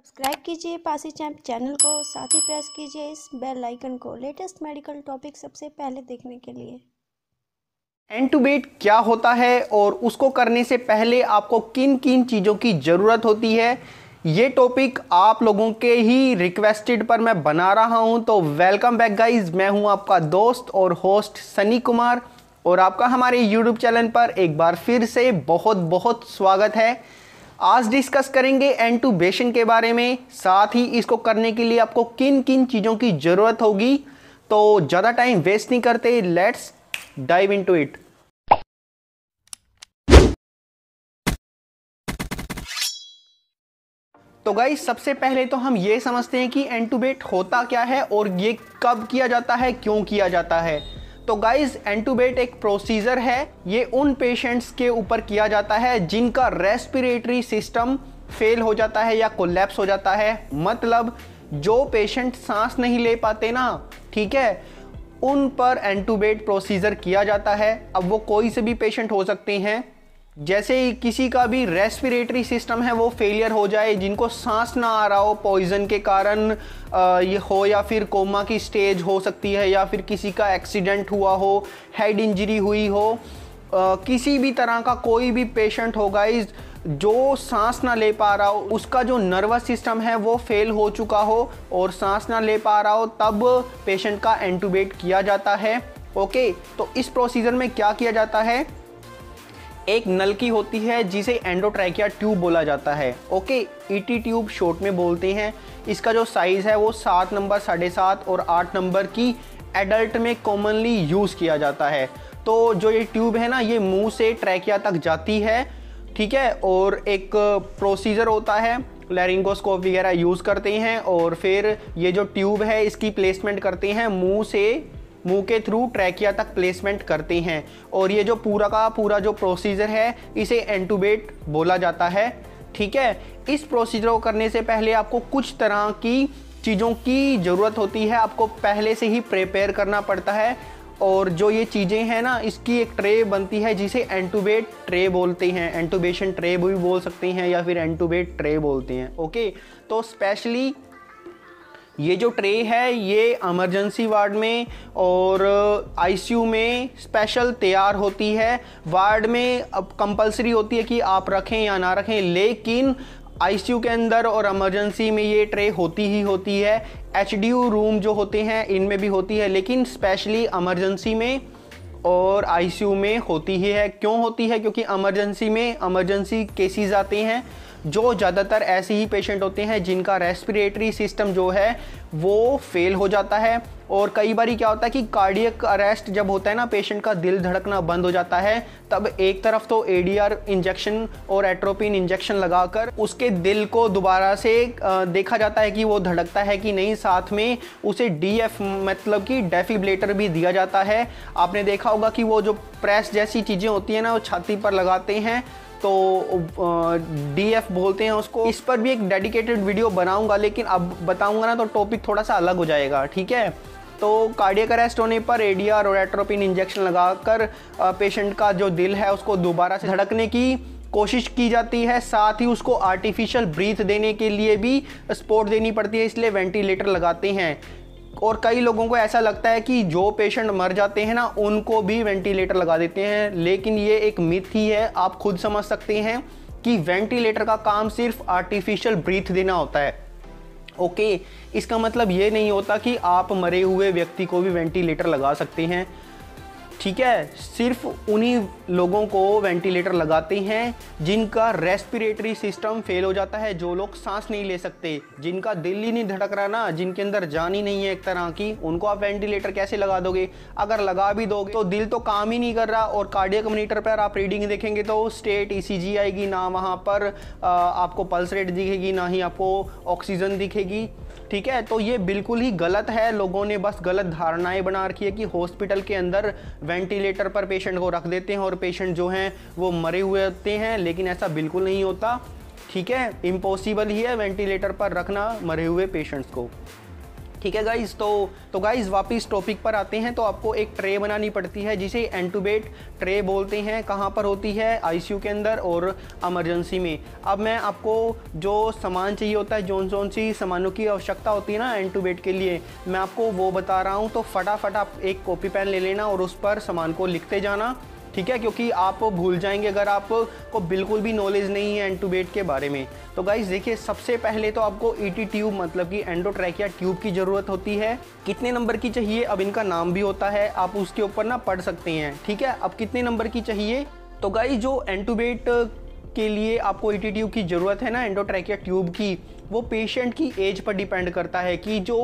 Subscribe कीजिए Pasi champ channel को, साथ ही प्रेस कीजिए इस बेल आइकन को, लेटेस्ट मेडिकल टॉपिक सबसे पहले देखने के लिए। एंटूबेट क्या होता है और उसको करने से पहले आपको किन किन चीज़ों की ज़रूरत होती है, ये टॉपिक आप लोगों के ही रिक्वेस्टेड पर मैं बना रहा हूँ। तो वेलकम बैक गाइस, मैं हूँ आपका दोस्त और होस्ट सनी कुमार, और आपका हमारे यूट्यूब चैनल पर एक बार फिर से बहुत बहुत स्वागत है। आज डिस्कस करेंगे एंटूबेशन के बारे में। साथ ही इसको करने के लिए आपको किन किन चीज़ों की ज़रूरत होगी। तो ज़्यादा टाइम वेस्ट नहीं करते। लेट्स डाइव इनटू इट तो गाइस सबसे पहले तो हम ये समझते हैं कि एंटूबेट होता क्या है और ये कब किया जाता है, क्यों किया जाता है। तो गाइज़ एंटूबेट एक प्रोसीजर है। ये उन पेशेंट्स के ऊपर किया जाता है जिनका रेस्पिरेटरी सिस्टम फेल हो जाता है या कोलैप्स हो जाता है। मतलब जो पेशेंट सांस नहीं ले पाते ना, ठीक है? उन पर एंटूबेट प्रोसीजर किया जाता है। अब वो कोई से भी पेशेंट हो सकते हैं। जैसे किसी का भी रेस्पिरेटरी सिस्टम है वो फेलियर हो जाए जिनको सांस ना आ रहा हो पॉइजन के कारण ये हो या फिर कोमा की स्टेज हो सकती है या फिर किसी का एक्सीडेंट हुआ हो हेड इंजरी हुई हो आ, किसी भी तरह का कोई भी पेशेंट होगा इस जो सांस ना ले पा रहा हो उसका जो नर्वस सिस्टम है वो फेल हो चुका हो और सांस ना ले पा रहा हो तब पेशेंट का एंटूबेट किया जाता है। ओके तो इस प्रोसीजर में क्या किया जाता है? एक नलकी होती है, जिसे एंडोट्रैकिया ट्यूब बोला जाता है। ओके ईटी ट्यूब शॉर्ट में बोलते हैं। इसका जो साइज़ है, वो सात नंबर साढ़े सात और आठ नंबर की एडल्ट में कॉमनली यूज़ किया जाता है। तो जो ये ट्यूब है ना, ये मुँह से ट्रैकिया तक जाती है, ठीक है? और एक प्रोसीजर होता है लैरिंगोस्कोप वगैरह यूज़ करते हैं, और फिर ये जो ट्यूब है, इसकी प्लेसमेंट करते हैं मुँह से मुँह के थ्रू ट्रैकिया तक प्लेसमेंट करते हैं। और ये जो पूरा का पूरा जो प्रोसीजर है, इसे एंटूबेट बोला जाता है। ठीक है? इस प्रोसीजर को करने से पहले आपको कुछ तरह की चीज़ों की ज़रूरत होती है। आपको पहले से ही प्रिपेयर करना पड़ता है। और जो ये चीज़ें हैं ना, इसकी एक ट्रे बनती है जिसे एंटूबेट ट्रे बोलते हैं। एंटूबेशन ट्रे भी बोल सकते हैं या फिर एंटूबेट ट्रे बोलते हैं। ओके तो स्पेशली ये जो ट्रे है, ये इमरजेंसी वार्ड में और आईसीयू में स्पेशल तैयार होती है। वार्ड में अब कंपलसरी होती है कि आप रखें या ना रखें, लेकिन आईसीयू के अंदर और इमरजेंसी में ये ट्रे होती ही होती है। एचडीयू रूम जो होते हैं, इनमें भी होती है, लेकिन स्पेशली इमरजेंसी में और आईसीयू में होती ही है। क्यों होती है? क्योंकि इमरजेंसी में इमरजेंसी केसेस आते हैं। जो ज़्यादातर ऐसे ही पेशेंट होते हैं जिनका रेस्पिरेटरी सिस्टम जो है, वो फेल हो जाता है। और कई बार क्या होता है कि कार्डियक अरेस्ट जब होता है ना पेशेंट का दिल धड़कना बंद हो जाता है, तब एक तरफ़ तो एडीआर इंजेक्शन और एट्रोपिन इंजेक्शन लगाकर उसके दिल को दोबारा से देखा जाता है कि वो धड़कता है कि नहीं। साथ में उसे डीएफ मतलब कि डेफिब्लेटर भी दिया जाता है। आपने देखा होगा कि वो जो प्रेस जैसी चीज़ें होती हैं ना, वो छाती पर लगाते हैं। तो डी एफ़ बोलते हैं उसको। इस पर भी एक डेडिकेटेड वीडियो बनाऊँगा, लेकिन अब बताऊँगा ना तो टॉपिक थोड़ा सा अलग हो जाएगा, ठीक है? तो कार्डियक अरेस्ट होने पर और एट्रोपिन इंजेक्शन लगाकर पेशेंट का जो दिल है उसको दोबारा से धड़कने की कोशिश की जाती है। साथ ही उसको आर्टिफिशियल ब्रीथ देने के लिए भी सपोर्ट देनी पड़ती है, इसलिए वेंटिलेटर लगाते हैं। और कई लोगों को ऐसा लगता है कि जो पेशेंट मर जाते हैं ना, उनको भी वेंटिलेटर लगा देते हैं। लेकिन ये एक मिथ ही है, आप खुद समझ सकते हैं कि वेंटिलेटर का काम सिर्फ़ आर्टिफिशियल ब्रीथ देना होता है। ओके इसका मतलब ये नहीं होता कि आप मरे हुए व्यक्ति को भी वेंटिलेटर लगा सकते हैं। ठीक है, सिर्फ़ उन्हीं लोगों को वेंटिलेटर लगाते हैं जिनका रेस्पिरेटरी सिस्टम फेल हो जाता है, जो लोग सांस नहीं ले सकते, जिनका दिल ही नहीं धड़क रहा ना, जिनके अंदर जान ही नहीं है एक तरह की, उनको आप वेंटिलेटर कैसे लगा दोगे? अगर लगा भी दोगे तो दिल तो काम ही नहीं कर रहा और कार्डियक मोनीटर पर आप रीडिंग देखेंगे तो स्टेट ईसीजी आएगी, ना वहाँ पर आपको पल्स रेट दिखेगी, ना ही आपको ऑक्सीजन दिखेगी। ठीक है? तो ये बिल्कुल ही गलत है। लोगों ने बस गलत धारणाएँ बना रखी है कि हॉस्पिटल के अंदर वेंटिलेटर पर पेशेंट को रख देते हैं और पेशेंट जो हैं, वो मरे हुए होते हैं, लेकिन ऐसा बिल्कुल नहीं होता। ठीक है? इम्पॉसिबल ही है वेंटिलेटर पर रखना मरे हुए पेशेंट्स को। ठीक है गाइज़ तो तो गाइज़ वापस टॉपिक पर आते हैं तो आपको एक ट्रे बनानी पड़ती है, जिसे एंटूबेट ट्रे बोलते हैं। कहाँ पर होती है? आईसीयू के अंदर और इमरजेंसी में। अब मैं आपको जो सामान चाहिए होता है जोन जोन सी सामानों की आवश्यकता होती है ना एंटूबेट के लिए, मैं आपको वो बता रहा हूँ। तो फटाफट आप एक कॉपी पेन ले लेना और उस पर सामान को लिखते जाना। ठीक है? क्योंकि आप भूल जाएँगे अगर आपको बिल्कुल भी नॉलेज नहीं है एंटूबेट के बारे में। तो गाइज़ देखिए, सबसे पहले तो आपको ई टी ट्यूब मतलब कि एंडोट्रैकिया ट्यूब की ज़रूरत होती है। कितने नंबर की चाहिए? अब इनका नाम भी होता है, आप उसके ऊपर ना पढ़ सकते हैं, ठीक है? अब कितने नंबर की चाहिए? तो गाइज़ जो एंटूबेट के लिए आपको ई टी ट्यूब की ज़रूरत है ना एंडोट्रैकिया ट्यूब की, वो पेशेंट की एज पर डिपेंड करता है कि जो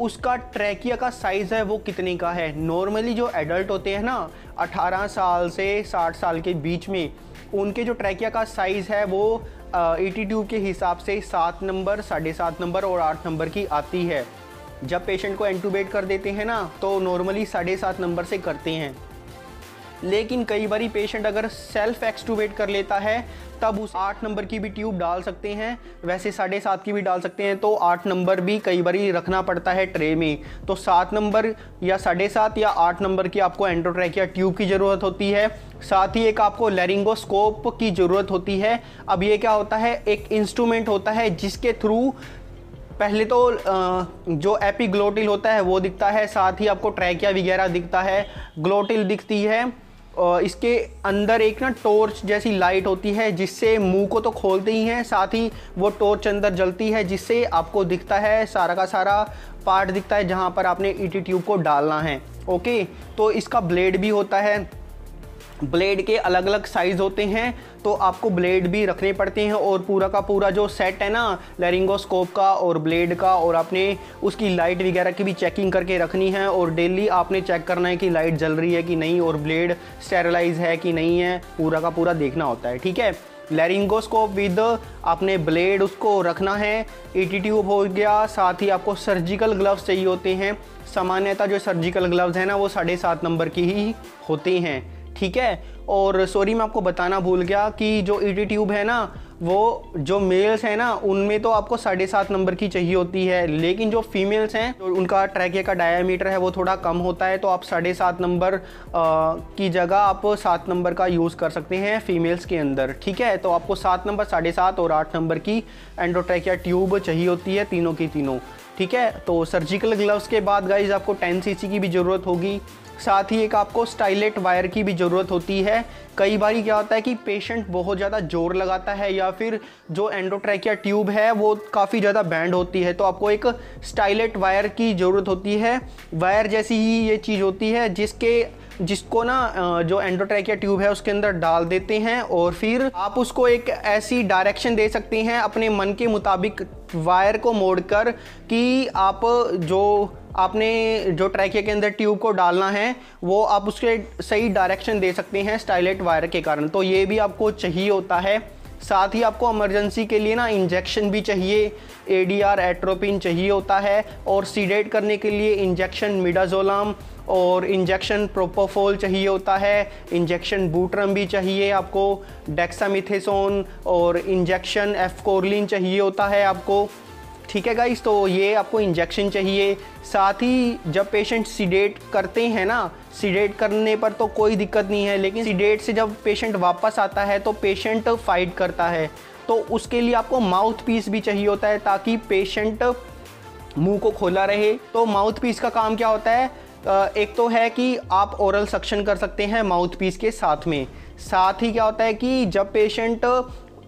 उसका ट्रैकिया का साइज़ है वो कितने का है? नॉर्मली जो एडल्ट होते हैं ना 18 साल से 60 साल के बीच में, उनके जो ट्रैकिया का साइज़ है वो एटी ट्यूब के हिसाब से सात नंबर, साढ़े सात नंबर और आठ नंबर की आती है। जब पेशेंट को एंटूबेट कर देते हैं ना तो नॉर्मली साढ़े सात नंबर से करते हैं। लेकिन कई बार पेशेंट अगर सेल्फ एक्सटूबेट कर लेता है, तब उस आठ नंबर की भी ट्यूब डाल सकते हैं। वैसे साढ़े सात की भी डाल सकते हैं तो आठ नंबर भी कई बार रखना पड़ता है ट्रे में। तो सात नंबर या साढ़े सात या आठ नंबर की आपको एंड्रोट्रैकिया ट्यूब की ज़रूरत होती है। साथ ही एक आपको लेरिंगोस्कोप की ज़रूरत होती है। अब ये क्या होता है? एक इंस्ट्रूमेंट होता है जिसके थ्रू पहले तो जो एपीग्लोटिल होता है, वो दिखता है। साथ ही आपको ट्रैकिया वगैरह दिखता है। ग्लोटिल दिखती है। इसके अंदर एक ना टॉर्च जैसी लाइट होती है, जिससे मुँह को तो खोलते ही हैं, साथ ही वो टॉर्च अंदर जलती है, जिससे आपको दिखता है, सारा का सारा पार्ट दिखता है, जहाँ पर आपने ईटी ट्यूब को डालना है। ओके? तो इसका ब्लेड भी होता है ब्लेड के अलग अलग साइज़ होते हैं तो आपको ब्लेड भी रखने पड़ते हैं और पूरा का पूरा जो सेट है ना लेरिंगोस्कोप का और ब्लेड का और आपने उसकी लाइट वगैरह की भी चेकिंग करके रखनी है और डेली आपने चेक करना है कि लाइट जल रही है कि नहीं और ब्लेड स्टेरलाइज है कि नहीं है, पूरा का पूरा देखना होता है, ठीक है? लेरिंगोस्कोप विद आपने ब्लेड उसको रखना है ई ट्यूब हो गया, साथ ही आपको सर्जिकल ग्लव्स चाहिए होते हैं, सामान्यतः जो सर्जिकल ग्लव्स हैं ना, वो साढ़े सात नंबर की ही होते हैं। ठीक है? और सॉरी मैं आपको बताना भूल गया कि जो ई ट्यूब है ना, वो जो मेल्स हैं ना, उनमें तो आपको साढ़े सात नंबर की चाहिए होती है। लेकिन जो फीमेल्स हैं तो उनका ट्रैके का डायामीटर है, वो थोड़ा कम होता है तो आप साढ़े सात नंबर की जगह आप सात नंबर का यूज़ कर सकते हैं फीमेल्स के अंदर। ठीक है? तो आपको सात नंबर साढ़े सात और आठ नंबर की एंड्रोट्रैकिया ट्यूब चाहिए होती है तीनों की तीनों। ठीक है? तो सर्जिकल ग्लव्स के बाद गाइज़ आपको टेन सी की भी ज़रूरत होगी। साथ ही एक आपको स्टाइलेट वायर की भी ज़रूरत होती है। कई बार क्या होता है कि पेशेंट बहुत ज़्यादा ज़ोर लगाता है या फिर जो एंडोट्रैकिया ट्यूब है, वो काफ़ी ज़्यादा बैंड होती है। तो आपको एक स्टाइलेट वायर की ज़रूरत होती है। वायर जैसी ही ये चीज़ होती है, जिसके, जिसको ना जो एंडोट्रैकिया ट्यूब है, उसके अंदर डाल देते हैं और फिर आप उसको एक ऐसी डायरेक्शन दे सकते हैं अपने मन के मुताबिक वायर को मोड़कर कि आप जो आपने जो ट्रैकिया के अंदर ट्यूब को डालना है, वो आप उसके सही डायरेक्शन दे सकते हैं स्टाइलेट वायर के कारण। तो ये भी आपको चाहिए होता है। साथ ही आपको इमरजेंसी के लिए ना इंजेक्शन भी चाहिए। ए डी आर एट्रोपिन चाहिए होता है। और सीडेट करने के लिए इंजेक्शन मिडाजोलाम और इंजेक्शन प्रोपोफोल चाहिए होता है। इंजेक्शन बूट्रम भी चाहिए आपको। डेक्सामिथेसोन और इंजेक्शन एफकोरलिन चाहिए होता है आपको। ठीक है गाइस तो ये आपको इंजेक्शन चाहिए। साथ ही जब पेशेंट सीडेट करते हैं ना सीडेट करने पर तो कोई दिक्कत नहीं है, लेकिन सीडेट से जब पेशेंट वापस आता है तो पेशेंट फाइट करता है। तो उसके लिए आपको माउथ पीस भी चाहिए होता है, ताकि पेशेंट मुँह को खोला रहे। तो माउथ पीस का काम क्या होता है? एक तो है कि आप ओरल सक्शन कर सकते हैं माउथ पीस के साथ में। साथ ही क्या होता है कि जब पेशेंट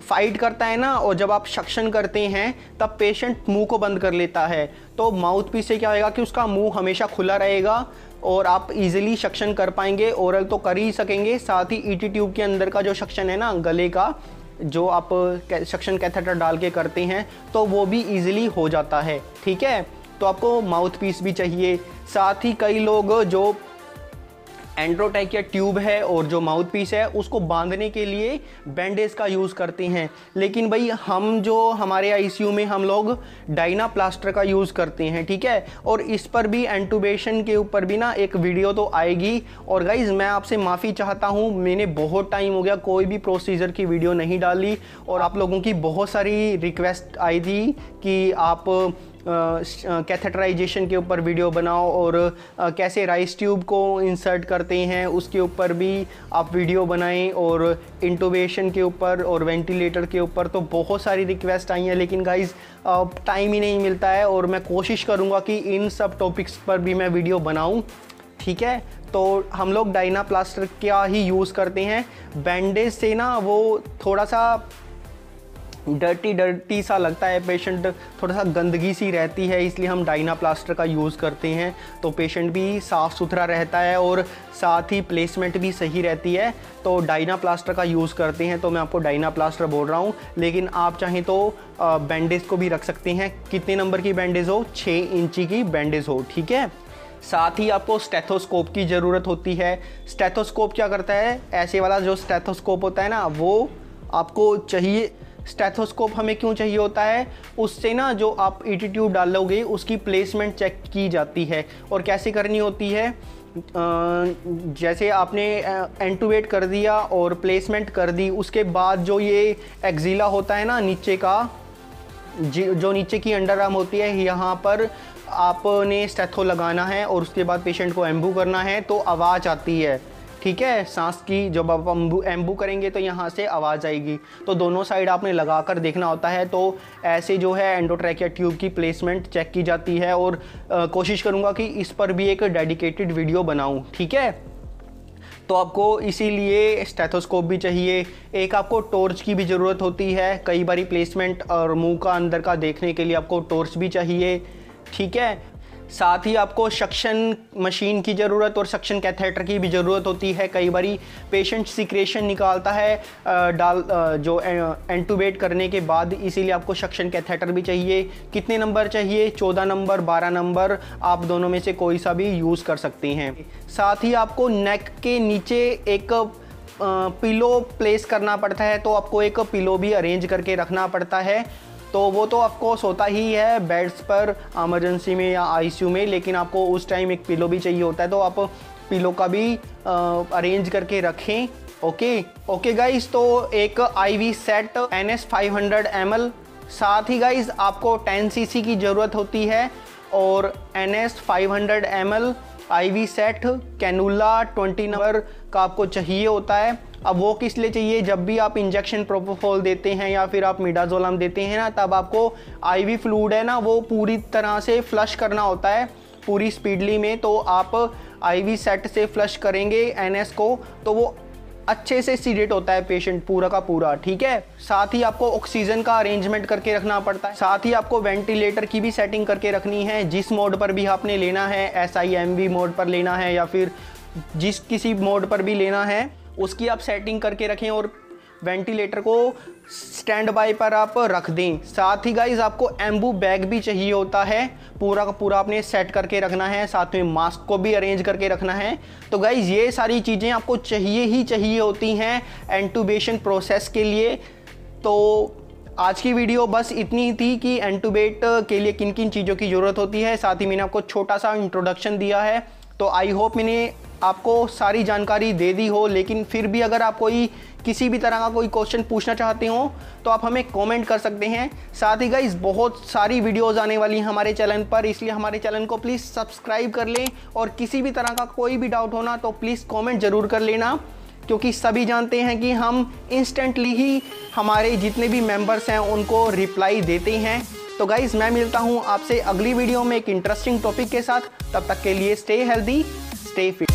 फाइट करता है ना, और जब आप सक्शन करते हैं, तब पेशेंट मुँह को बंद कर लेता है। तो माउथ पीस से क्या होएगा कि उसका मुँह हमेशा खुला रहेगा, और आप इजीली सक्शन कर पाएँगे ओरल तो कर ही सकेंगे। साथ ही ईटी e ट्यूब के अंदर का जो सक्शन है ना, गले का, जो आप सक्शन कैथेटर डाल के करते हैं तो वो भी इजीली हो जाता है। ठीक है? तो आपको माउथ पीस भी चाहिए। साथ ही कई लोग जो एंड्रोटैक ट्यूब है और जो माउथ पीस है, उसको बांधने के लिए बैंडेज का यूज़ करते हैं। लेकिन भाई, हम जो हमारे आईसीयू में हम लोग डाइना प्लास्टर का यूज़ करते हैं, ठीक है? और इस पर भी एंटूबेशन के ऊपर भी ना एक वीडियो तो आएगी। और गाइज़ मैं आपसे माफ़ी चाहता हूँ, मैंने बहुत टाइम हो गया कोई भी प्रोसीजर की वीडियो नहीं डाली। और आप लोगों की बहुत सारी रिक्वेस्ट आई थी कि आप कैथेटराइजेशन के ऊपर वीडियो बनाओ और आ, कैसे राइस ट्यूब को इंसर्ट करते हैं उसके ऊपर भी आप वीडियो बनाएँ और इंटोवेशन के ऊपर और वेंटिलेटर के ऊपर तो बहुत सारी रिक्वेस्ट आई हैं लेकिन गाइज़ टाइम ही नहीं मिलता है और मैं कोशिश करूँगा कि इन सब टॉपिक्स पर भी मैं वीडियो बनाऊँ ठीक है? तो हम लोग डाइना प्लास्टर क्या ही यूज़ करते हैं? बैंडेज से ना वो थोड़ा सा डर्टी डर्टी सा लगता है पेशेंट, थोड़ा सा गंदगी सी रहती है, इसलिए हम डाइना प्लास्टर का यूज़ करते हैं। तो पेशेंट भी साफ़ सुथरा रहता है और साथ ही प्लेसमेंट भी सही रहती है। तो डाइना प्लास्टर का यूज़ करते हैं तो मैं आपको डाइना प्लास्टर बोल रहा हूँ। लेकिन आप चाहें तो बैंडेज को भी रख सकते हैं। कितने नंबर की बैंडेज हो? छः इंची की बैंडेज हो, ठीक है? साथ ही आपको स्टेथोस्कोप की ज़रूरत होती है। स्टेथोस्कोप क्या करता है? ऐसे वाला जो स्टेथोस्कोप होता है ना, वो आपको चाहिए स्टेथोस्कोप हमें क्यों चाहिए होता है? उससे ना जो आप एटीट्यूड डालोगे, उसकी प्लेसमेंट चेक की जाती है। और कैसे करनी होती है? जैसे आपने एंटूवेट कर दिया और प्लेसमेंट कर दी, उसके बाद जो ये एक्जिला होता है ना नीचे का, जो नीचे की अंडर आर्म होती है, यहाँ पर आपने स्टेथो लगाना है और उसके बाद पेशेंट को एम्बू करना है तो आवाज़ आती है। ठीक है? सांस की जब आप एम्बू एम्बू करेंगे तो यहाँ से आवाज़ आएगी। तो दोनों साइड आपने लगा कर देखना होता है तो ऐसे जो है एंडोट्रैकिया ट्यूब की प्लेसमेंट चेक की जाती है और आ, कोशिश करूँगा कि इस पर भी एक डेडिकेटेड वीडियो बनाऊँ ठीक है? तो आपको इसीलिए स्टेथोस्कोप भी चाहिए। एक आपको टॉर्च की भी ज़रूरत होती है कई बारी प्लेसमेंट और मुँह का अंदर का देखने के लिए आपको टॉर्च भी चाहिए ठीक है? साथ ही आपको सक्शन मशीन की ज़रूरत और सक्शन कैथेटर की भी ज़रूरत होती है। कई बारी पेशेंट सिक्रेशन निकालता है डाल जो एंटूबेट करने के बाद इसीलिए आपको सक्शन कैथेटर भी चाहिए। कितने नंबर चाहिए? चौदह नंबर, बारह नंबर, आप दोनों में से कोई सा भी यूज़ कर सकते हैं। साथ ही आपको नेक के नीचे एक पिलो प्लेस करना पड़ता है तो आपको एक पिलो भी अरेंज करके रखना पड़ता है। तो वो तो ऑफकोर्स होता ही है बेड्स पर एमरजेंसी में या आईसीयू में, लेकिन आपको उस टाइम एक पिलो भी चाहिए होता है तो आप पिलो का भी अरेंज करके रखें ओके ओके गाइस तो एक IV set N S five hundred M L साथ ही गाइस आपको 10 सीसी की ज़रूरत होती है, और N S five hundred M L I V set cannula 20 number का आपको चाहिए होता है अब वो किस लिए चाहिए? जब भी आप इंजेक्शन प्रोपोफोल देते हैं या फिर आप मिडाजोलम देते हैं ना, तब आपको आईवी फ्लूड है ना, वो पूरी तरह से फ्लश करना होता है पूरी स्पीडली में। तो आप आईवी सेट से फ्लश करेंगे एनएस को तो वो अच्छे से सीडेट होता है पेशेंट पूरा का पूरा, ठीक है? साथ ही आपको ऑक्सीजन का अरेंजमेंट करके रखना पड़ता है। साथ ही आपको वेंटिलेटर की भी सेटिंग करके रखनी है। जिस मोड पर भी आपने लेना है S I M V mode पर लेना है या फिर जिस किसी मोड पर भी लेना है उसकी आप सेटिंग करके रखें और वेंटिलेटर को स्टैंड बाय पर आप रख दें। साथ ही गाइज़ आपको एम्बू बैग भी चाहिए होता है। पूरा का पूरा आपने सेट करके रखना है, साथ में मास्क को भी अरेंज करके रखना है। तो गाइज़ ये सारी चीज़ें आपको चाहिए ही चाहिए होती हैं एंटूबेशन प्रोसेस के लिए। तो आज की वीडियो बस इतनी ही थी कि एंटूबेट के लिए किन किन चीज़ों की ज़रूरत होती है। साथ ही मैंने आपको छोटा सा इंट्रोडक्शन दिया है। तो आई होप मैंने आपको सारी जानकारी दे दी हो, लेकिन फिर भी अगर आप कोई, किसी भी तरह का कोई क्वेश्चन पूछना चाहते हो तो आप हमें कमेंट कर सकते हैं। साथ ही गाइज़ बहुत सारी वीडियोस आने वाली हैं हमारे चैनल पर, इसलिए हमारे चैनल को प्लीज़ सब्सक्राइब कर लें। और किसी भी तरह का कोई भी डाउट होना तो प्लीज़ कॉमेंट ज़रूर कर लेना, क्योंकि सभी जानते हैं कि हम इंस्टेंटली ही हमारे जितने भी मेंबर्स हैं, उनको रिप्लाई देते हैं। तो गाइज़ मैं मिलता हूँ आपसे अगली वीडियो में एक इंटरेस्टिंग टॉपिक के साथ। तब तक के लिए स्टे हेल्दी स्टे फिट